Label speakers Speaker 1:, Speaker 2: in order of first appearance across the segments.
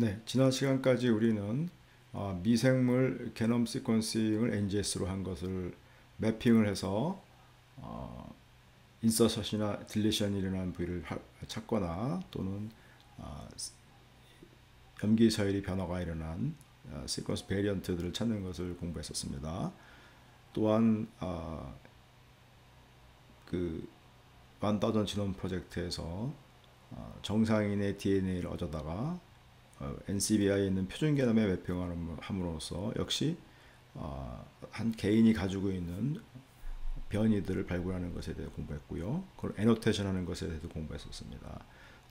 Speaker 1: 네, 지난 시간까지 우리는 어, 미생물 게놈 시퀀싱을 NGS로 한 것을 매핑을 해서 어, 인서션이나 딜리션이 일어난 부위를 하, 찾거나 또는 어, 염기 서열이 변화가 일어난 어, 시퀀스 베리언트들을 찾는 것을 공부했었습니다. 또한 어, 그 완다전 진원 프로젝트에서 어, 정상인의 DNA를 얻어다가 어, NCBI에 있는 표준 게놈에 매핑함으로써 역시 어, 한 개인이 가지고 있는 변이들을 발굴하는 것에 대해 공부했고요. 그걸 annotation 하는 것에 대해서 공부했었습니다.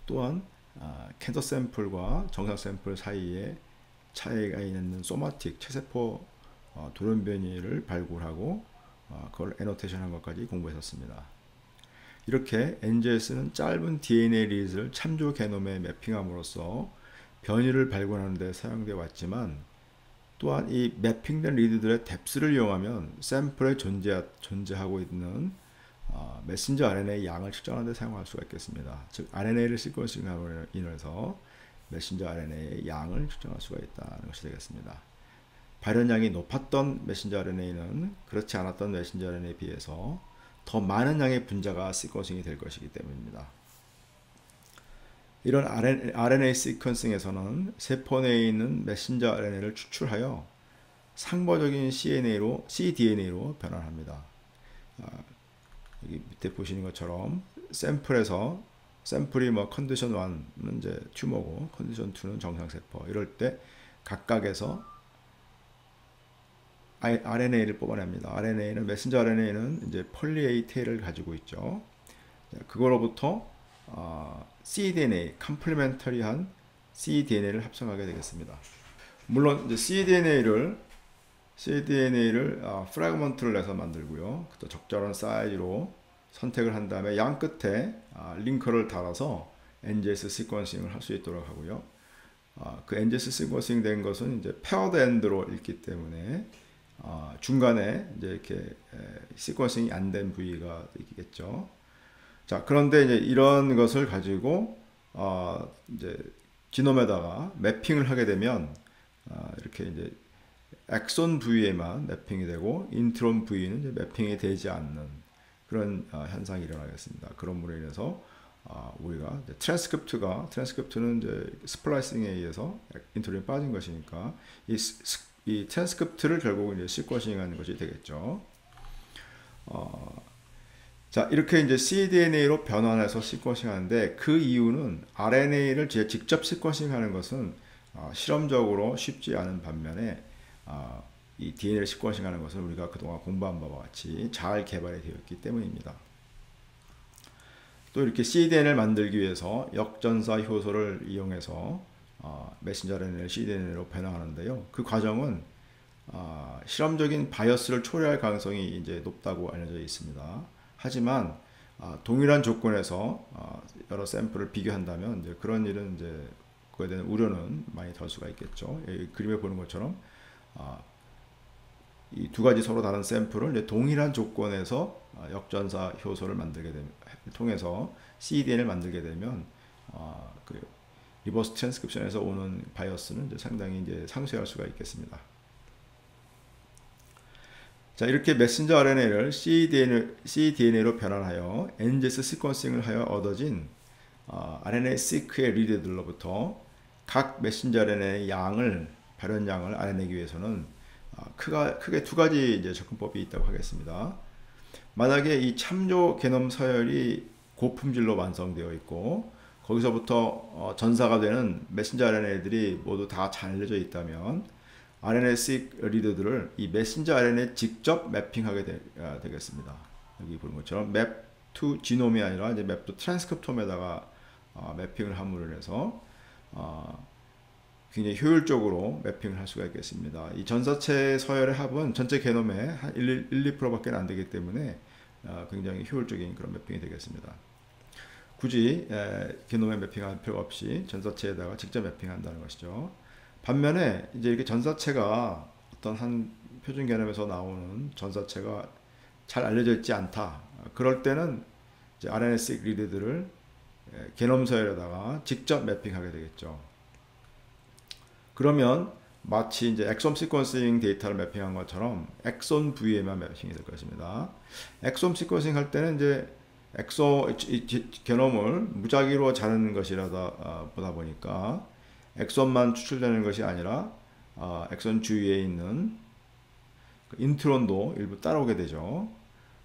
Speaker 1: 또한 어, cancer 샘플과 정상 샘플 사이에 차이가 있는 somatic 체세포 어, 돌연변이를 발굴하고 어, 그걸 annotation 한 것까지 공부했었습니다. 이렇게 NGS는 짧은 DNA reads를 참조 게놈에 매핑함으로써 변이를 발견하는 데 사용되어 왔지만 또한 이 매핑된 read들의 depth를 이용하면 샘플에 존재, 존재하고 있는 어, 메신저 RNA 양을 측정하는 데 사용할 수가 있겠습니다. 즉 RNA를 sequencing함으로 인해서 메신저 RNA의 양을 측정할 수가 있다는 것이 되겠습니다. 발현량이 높았던 메신저 RNA는 그렇지 않았던 메신저 RNA에 비해서 더 많은 양의 분자가 시퀀싱이 될 것이기 때문입니다. 이런 RNA 시퀀싱에서는 세포 내에 있는 메신저 RNA를 추출하여 상보적인 CNA로, cDNA로 변환합니다. 아, 여기 밑에 보시는 것처럼 샘플에서 샘플이 뭐 컨디션 1은 이제 튜머고 컨디션 2는 정상 세포 이럴 때 각각에서 RNA를 뽑아냅니다. RNA는 메신저 RNA는 이제 poly-A tail을 가지고 있죠. 그거로부터 어, cDNA, complementary한 cDNA를 합성하게 되겠습니다. 물론 이제 cDNA를 cDNA를 어, fragment를 내서 만들고요. 또 적절한 사이즈로 선택을 한 다음에 양 끝에 어, linker를 달아서 NGS sequencing을 할 수 있도록 하고요. 어, 그 NGS sequencing 된 것은 이제 paired end로 읽기 때문에 어, 중간에 이제 이렇게 에, sequencing이 안 된 부위가 있겠죠. 자, 그런데 이제 이런 것을 가지고 어, 이제 genome에다가 매핑을 하게 되면 어, 이렇게 이제 엑손 부위에만 매핑이 되고 인트론 부위는 이제 매핑이 되지 않는 그런 어, 현상이 일어나겠습니다. 그럼으로 인해서 어, 우리가 트랜스크립트가 트랜스크립트는 이제 splicing에 의해서 인트론이 빠진 것이니까 이, 이 트랜스크립트를 결국 이제 sequencing하는 것이 되겠죠. 어, 자, 이렇게 이제 cDNA로 변환해서 sequencing 하는데 그 이유는 RNA를 직접 sequencing 하는 것은 어, 실험적으로 쉽지 않은 반면에 어, 이 DNA를 sequencing 하는 것은 우리가 그동안 공부한 바와 같이 잘 개발이 되어 있기 때문입니다. 또 이렇게 cDNA를 만들기 위해서 역전사 효소를 이용해서 어, 메신저 RNA를 cDNA로 변화하는데요. 그 과정은 어, 실험적인 바이어스를 초래할 가능성이 이제 높다고 알려져 있습니다. 하지만 아, 동일한 조건에서 아, 여러 샘플을 비교한다면 이제 그런 일은 이제 그에 대한 우려는 많이 덜 수가 있겠죠. 이 그림에 보는 것처럼 아, 이 두 가지 서로 다른 샘플을 동일한 조건에서 아, 역전사 효소를 만들게 되면 통해서 cDNA를 만들게 되면 아, 그 리버스 트랜스크립션에서 오는 bias는 이제 상당히 이제 상쇄할 수가 있겠습니다. 자, 이렇게 메신저 RNA를 cDNA, cDNA로 변환하여 NGS sequencing을 하여 얻어진 어, RNA-seq의 read들로부터 각 메신저 RNA의 양을 발현량을 알아내기 위해서는 어, 크가, 크게 두 가지 이제 접근법이 있다고 하겠습니다. 만약에 이 참조 게놈 서열이 고품질로 완성되어 있고 거기서부터 어, 전사가 되는 메신저 RNA들이 모두 다 잘 알려져 있다면 RNA-seq read들을 이 메신저 RNA에 직접 매핑하게 되, 아, 겠습니다 여기 보는 것처럼 map to genome이 아니라 이제 맵투 트랜스크립톰에다가 어, 매핑을 함으로 해서 어, 굉장히 효율적으로 매핑을 할 수가 있겠습니다. 이 전사체 서열의 합은 전체 게놈의 한 1, 1 2%밖에 안 되기 때문에 어, 굉장히 효율적인 그런 매핑이 되겠습니다. 굳이 에, 게놈에 매핑할 필요 없이 전사체에다가 직접 매핑한다는 것이죠. 반면에 이제 이렇게 전사체가 어떤 한 표준 개념에서 나오는 전사체가 잘 알려져 있지 않다. 그럴 때는 이제 RNA-seq 리드들을 게놈 서열에다가 직접 매핑하게 되겠죠. 그러면 마치 이제 엑솜 시퀀싱 데이터를 매핑한 것처럼 엑손 부위에만 매핑이 될 것입니다. exome sequencing 할 때는 이제 엑소 게놈을 무작위로 자르는 것이라다 어, 보다 보니까 엑손만 추출되는 것이 아니라 어, 엑손 주위에 있는 그 인트론도 일부 따라오게 되죠.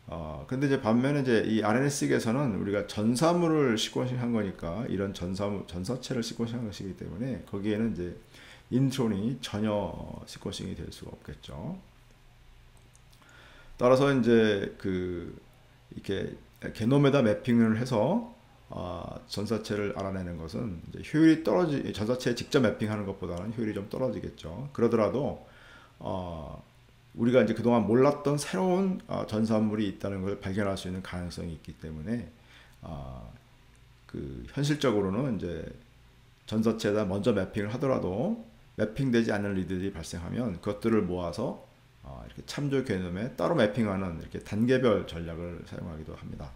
Speaker 1: 어, 근데 이제 반면에 이제 이 RNA-seq에서는 우리가 전사물을 sequencing한 거니까 이런 전사물, 전사체를 sequencing한 것이기 때문에 거기에는 이제 인트론이 전혀 시퀀싱이 될 수가 없겠죠. 따라서 이제 그 이렇게 게놈에다 매핑을 해서 어, 전사체를 알아내는 것은 효율이 떨어지 전사체에 직접 매핑하는 것보다는 효율이 좀 떨어지겠죠. 그러더라도 어, 우리가 이제 그동안 몰랐던 새로운 어, 전산물이 있다는 걸 발견할 수 있는 가능성이 있기 때문에 어, 그 현실적으로는 이제 전사체에다 먼저 매핑을 하더라도 매핑되지 않는 리들이 발생하면 그것들을 모아서 어, 이렇게 참조 개념에 따로 매핑하는 이렇게 단계별 전략을 사용하기도 합니다.